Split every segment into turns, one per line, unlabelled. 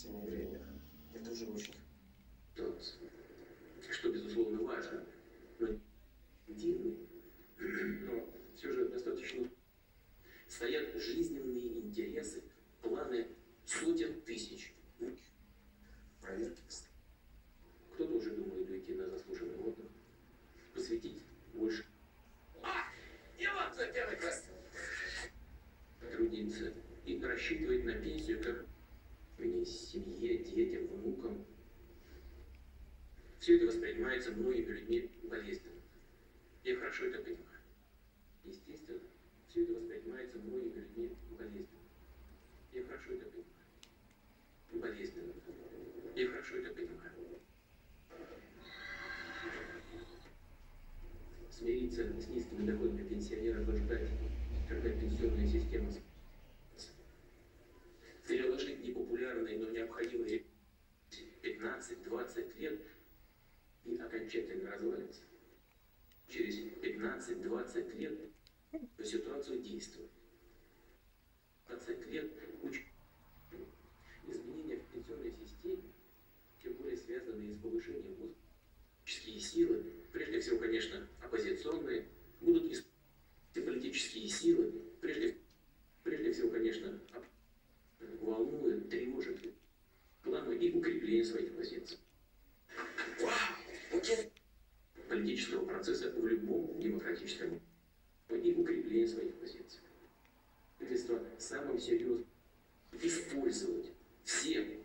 Сегодня время. Это уже очень
что, безусловно, важно, но дивный, но все же достаточно стоят жизненные интересы, планы сотен Все это воспринимается многими людьми болезненно. Я хорошо это понимаю. Естественно, все это воспринимается многими людьми болезненно. Я хорошо это понимаю. Болезненно. Я хорошо это понимаю. Смириться с низкими доходами пенсионеров и ждать, когда пенсионная система с- переложить непопулярные, но необходимые 15-20 лет и окончательно развалится. Через 15-20 лет по ситуацию действует. 20 лет уч... изменения в пенсионной системе, тем более связанные с повышением политические силы, прежде всего, конечно, оппозиционные, будут использовать политические силы, прежде, прежде всего, конечно, оп- волнует, тревожит планы и укрепление своих позиций. Политического процесса в любом демократическом и укрепление своих позиций. Правительство самым серьезным использовать все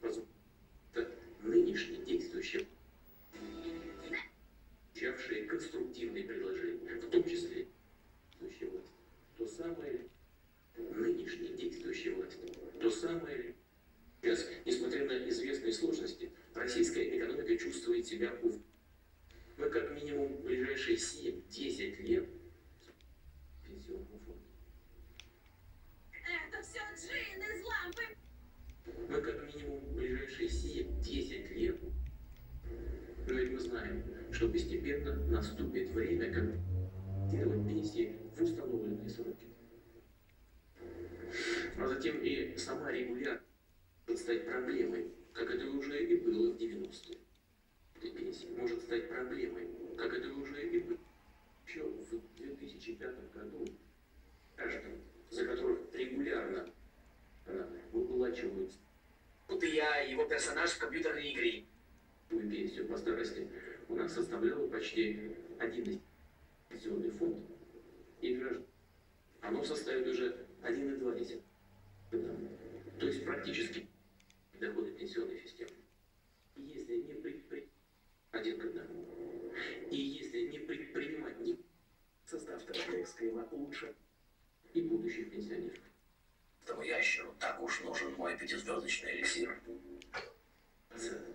наступит время, как делать пенсии в установленные сроки. А затем и сама регулярность стать проблемой, как это уже и было в 90-е. Этой пенсии может стать проблемой, как это уже и было еще в 2005 году. Граждан, за которых регулярно э, выплачивают
Тут и я, его персонаж в компьютерной игре.
По старости, у нас составляло почти 11 пенсионный фонд. И граждан, оно составит уже 1,2. То есть практически доходы пенсионной системы. Если не предпри... один к одному. И если не предпринимать ни состав Ташкентского лучше и будущих пенсионеров.
Этому ящеру так уж нужен мой пятизвездочный эликсир.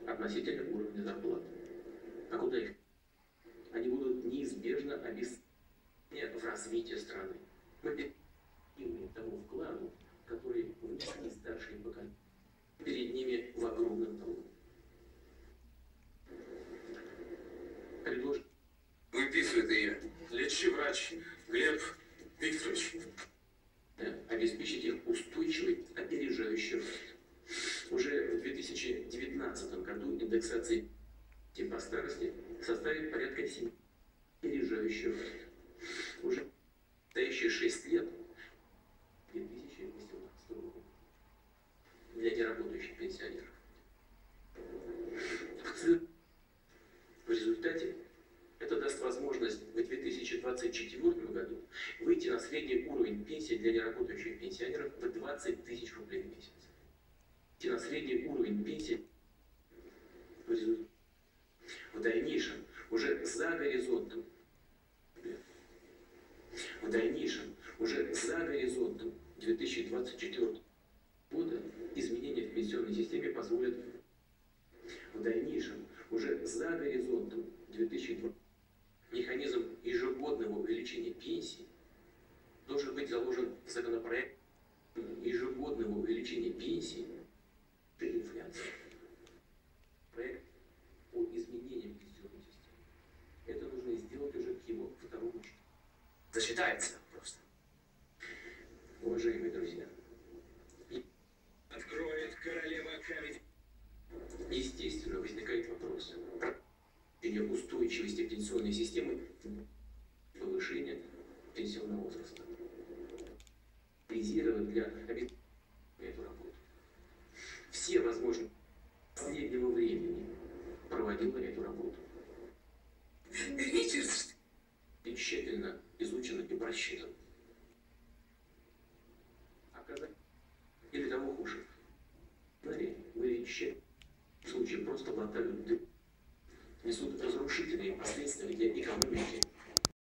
Относительно уровня зарплат. А куда их? Они будут неизбежно обесценены в развитие страны. Мы перед тому вкладу, который внесли старшие поколения. Перед ними в огромном долгу. Предложим
Выписывает ее. Лечи, врач. Глеб Викторович.
обеспечить их устойчивый опережающий рост. Уже в 2019 году индексация по старости составит порядка 7 опережающий рост. Уже настоящие 6 лет 2018 года для неработающих пенсионеров. В результате это даст возможность в 2024 году выйти на средний уровень пенсии для неработающих пенсионеров в 20 тысяч рублей в месяц. На средний уровень пенсии в дальнейшем уже за горизонтом. В дальнейшем уже за горизонтом 2024 года изменения в пенсионной системе позволят в дальнейшем уже за горизонтом 2020 механизм ежегодного увеличения пенсий должен быть заложен в законопроект. Ежегодного увеличения пенсий читается просто. Уважаемые друзья, откроет королева Камеди. Естественно,
возникает вопрос
проведения устойчивости
пенсионной системы повышения
пенсионного возраста. Реализировать для обеспечения эту работу. Все возможные вещи, в случае просто лота несут разрушительные последствия для экономики,